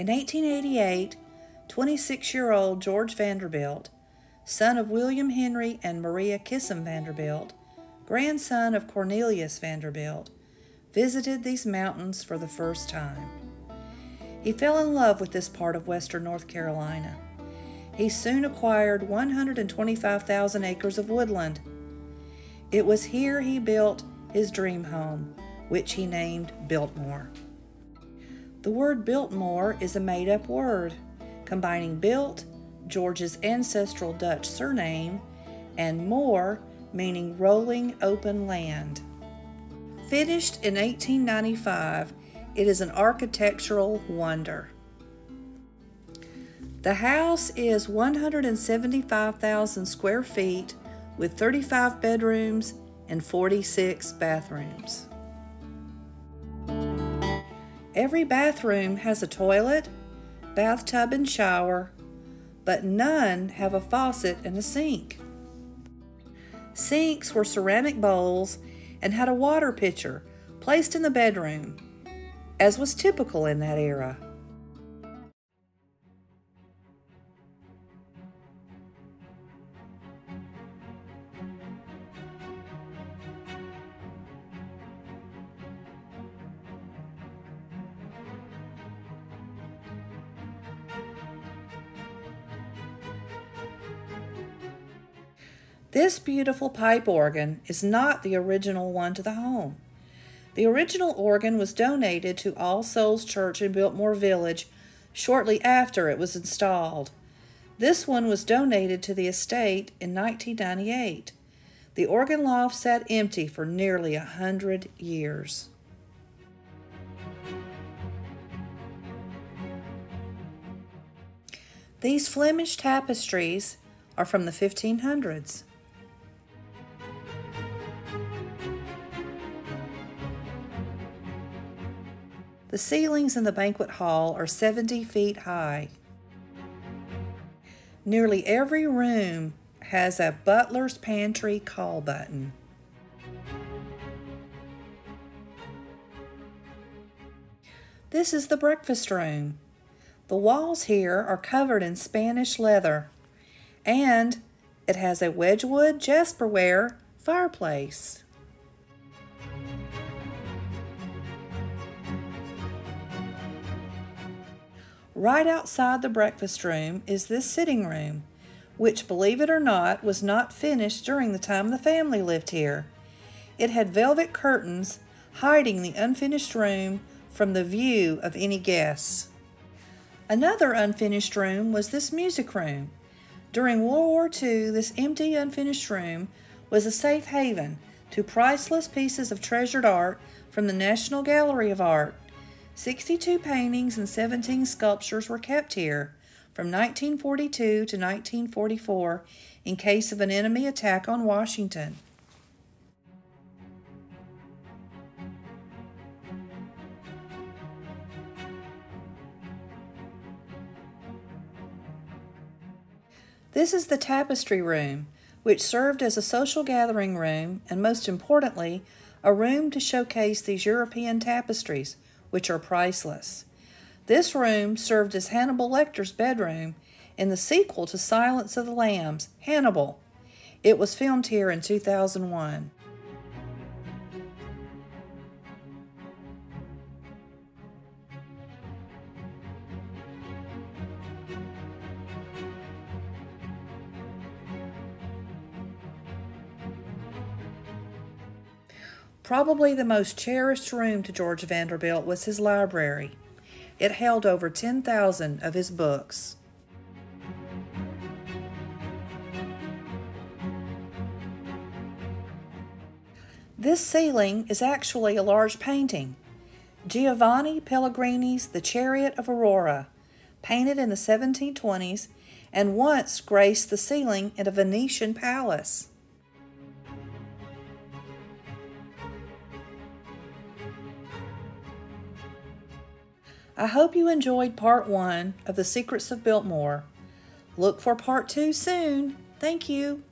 In 1888, 26 year old George Vanderbilt, son of William Henry and Maria Kissam Vanderbilt, grandson of Cornelius Vanderbilt, visited these mountains for the first time. He fell in love with this part of western North Carolina. He soon acquired 125,000 acres of woodland. It was here he built his dream home, which he named Biltmore. The word Biltmore is a made up word, combining Bilt, George's ancestral Dutch surname, and Moor, meaning rolling open land. Finished in 1895, it is an architectural wonder. The house is 175,000 square feet with 35 bedrooms and 46 bathrooms. Every bathroom has a toilet, bathtub, and shower, but none have a faucet and a sink. Sinks were ceramic bowls and had a water pitcher placed in the bedroom, as was typical in that era. This beautiful pipe organ is not the original one to the home. The original organ was donated to All Souls Church in Biltmore Village shortly after it was installed. This one was donated to the estate in 1998. The organ loft sat empty for nearly a hundred years. These Flemish tapestries are from the 1500s. The ceilings in the banquet hall are 70 feet high. Nearly every room has a butler's pantry call button. This is the breakfast room. The walls here are covered in Spanish leather, and it has a Wedgwood Jasperware fireplace. Right outside the breakfast room is this sitting room, which, believe it or not, was not finished during the time the family lived here. It had velvet curtains hiding the unfinished room from the view of any guests. Another unfinished room was this music room. During World War II, this empty, unfinished room was a safe haven to priceless pieces of treasured art from the National Gallery of Art 62 paintings and 17 sculptures were kept here from 1942 to 1944 in case of an enemy attack on Washington. This is the tapestry room, which served as a social gathering room and, most importantly, a room to showcase these European tapestries, which are priceless. This room served as Hannibal Lecter's bedroom in the sequel to Silence of the Lambs, Hannibal. It was filmed here in 2001. Probably the most cherished room to George Vanderbilt was his library. It held over 10,000 of his books. This ceiling is actually a large painting. Giovanni Pellegrini's The Chariot of Aurora, painted in the 1720s and once graced the ceiling in a Venetian palace. I hope you enjoyed part one of The Secrets of Biltmore. Look for part two soon. Thank you.